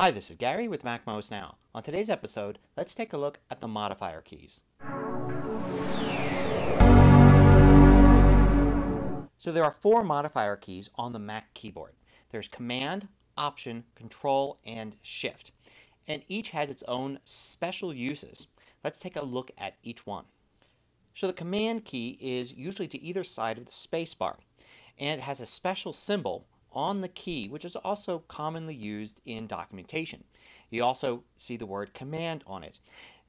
Hi, this is Gary with MacMost Now. On today's episode, let's take a look at the modifier keys. So there are four modifier keys on the Mac keyboard. There's Command, Option, Control, and Shift. And each has its own special uses. Let's take a look at each one. So the Command key is usually to either side of the spacebar, and it has a special symbol on the key, which is also commonly used in documentation. You also see the word command on it.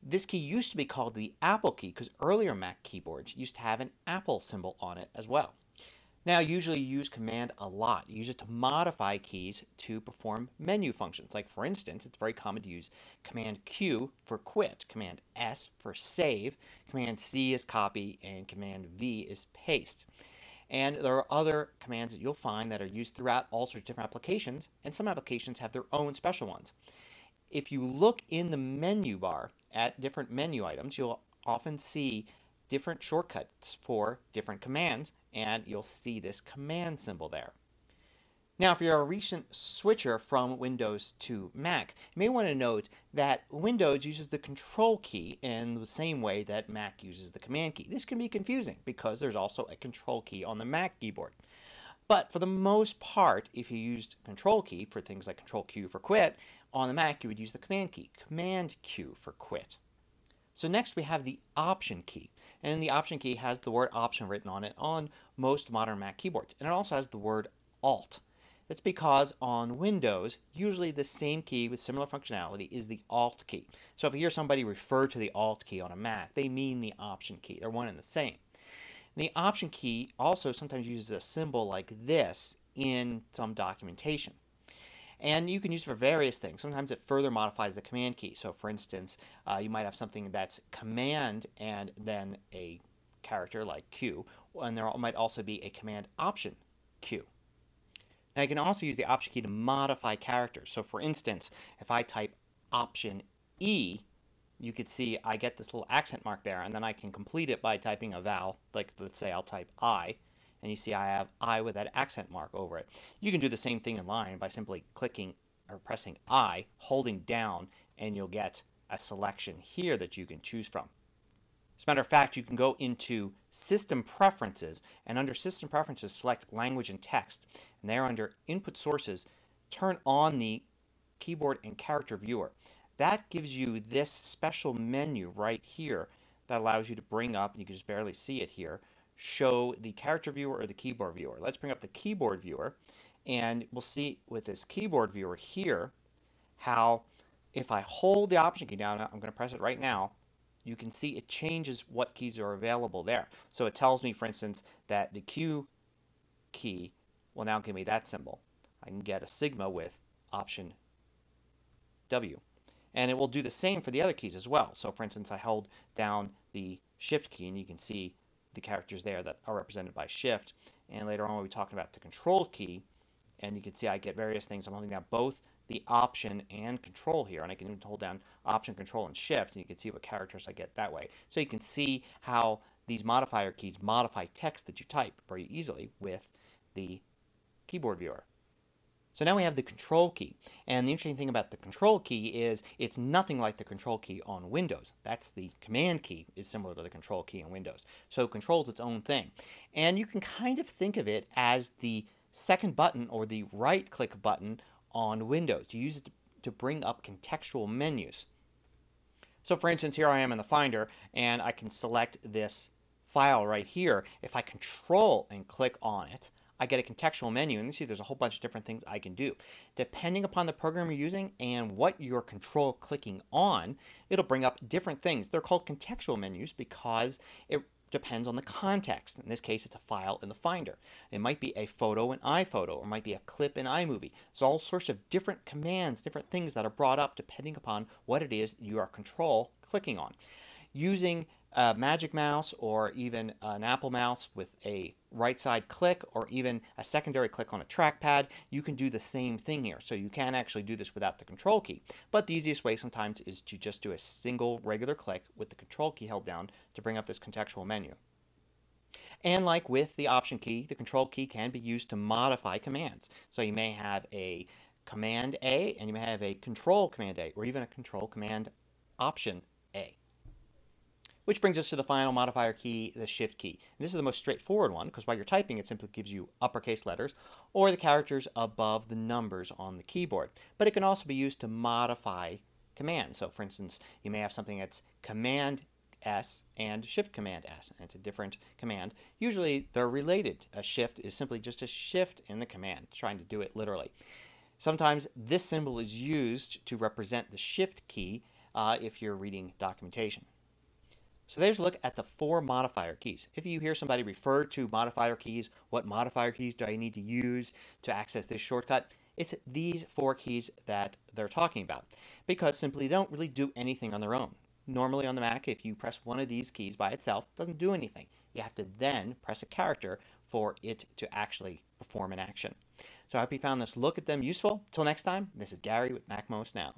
This key used to be called the Apple key because earlier Mac keyboards used to have an Apple symbol on it as well. Now, usually you use command a lot. You use it to modify keys to perform menu functions. Like for instance, it's very common to use command Q for quit, command S for save, command C is copy, and command V is paste. And there are other commands that you'll find that are used throughout all sorts of different applications, and some applications have their own special ones. If you look in the menu bar at different menu items, you'll often see different shortcuts for different commands, and you'll see this command symbol there. Now, if you're a recent switcher from Windows to Mac, you may want to note that Windows uses the Control key in the same way that Mac uses the Command key. This can be confusing because there's also a Control key on the Mac keyboard. But for the most part, if you used Control key for things like Control Q for quit, on the Mac you would use the Command key, Command Q for quit. So next we have the Option key. And the Option key has the word Option written on it on most modern Mac keyboards. And it also has the word Alt. That's because on Windows, usually the same key with similar functionality is the Alt key. So if you hear somebody refer to the Alt key on a Mac, they mean the Option key. They're one and the same. The Option key also sometimes uses a symbol like this in some documentation. And you can use it for various things. Sometimes it further modifies the command key. So for instance, uh, you might have something that's command and then a character like Q, and there might also be a command option Q. Now you can also use the Option key to modify characters. So for instance, if I type Option E, you could see I get this little accent mark there, and then I can complete it by typing a vowel, like let's say I'll type I, and you see I have I with that accent mark over it. You can do the same thing in Lion by simply clicking or pressing I, holding down, and you'll get a selection here that you can choose from. As a matter of fact, you can go into System Preferences, and under System Preferences, select Language and Text. And there under Input Sources, turn on the Keyboard and Character Viewer. That gives you this special menu right here that allows you to bring up, and you can just barely see it here, show the character viewer or the keyboard viewer. Let's bring up the keyboard viewer, and we'll see with this keyboard viewer here how if I hold the Option key down, I'm going to press it right now, you can see it changes what keys are available there. So it tells me, for instance, that the Q key will now give me that symbol. I can get a sigma with option W. And it will do the same for the other keys as well. So for instance, I hold down the shift key and you can see the characters there that are represented by shift. And later on we'll be talking about the control key and you can see I get various things. I'm holding down both the option and control here and I can hold down option control and shift and you can see what characters I get that way so you can see how these modifier keys modify text that you type very easily with the keyboard viewer so now we have the control key and the interesting thing about the control key is it's nothing like the control key on Windows that's the command key is similar to the control key on Windows so control is its own thing and you can kind of think of it as the second button or the right click button on Windows. You use it to bring up contextual menus. So for instance, here I am in the Finder, and I can select this file right here. If I control and click on it, I get a contextual menu, and you see there's a whole bunch of different things I can do. Depending upon the program you're using and what you're control clicking on, it'll bring up different things. They're called contextual menus because it depends on the context. In this case, it's a file in the Finder. It might be a photo in iPhoto, or it might be a clip in iMovie. There's all sorts of different commands, different things that are brought up depending upon what it is you are control clicking on. Using a Magic Mouse or even an Apple mouse with a right side click or even a secondary click on a trackpad, you can do the same thing here. So you can actually do this without the control key. But the easiest way sometimes is to just do a single regular click with the control key held down to bring up this contextual menu. And like with the option key, the control key can be used to modify commands. So you may have a Command A and you may have a Control Command A or even a Control Command Option. Which brings us to the final modifier key, the Shift key. And this is the most straightforward one because while you're typing it simply gives you uppercase letters or the characters above the numbers on the keyboard. But it can also be used to modify commands. So for instance, you may have something that's Command S and Shift Command S, and it's a different command. Usually they're related. A shift is simply just a shift in the command, trying to do it literally. Sometimes this symbol is used to represent the Shift key uh, if you're reading documentation. So there's a look at the four modifier keys. If you hear somebody refer to modifier keys, what modifier keys do I need to use to access this shortcut? It's these four keys that they're talking about because simply they don't really do anything on their own. Normally on the Mac, if you press one of these keys by itself, it doesn't do anything. You have to then press a character for it to actually perform an action. So I hope you found this look at them useful. Till next time, this is Gary with MacMost Now.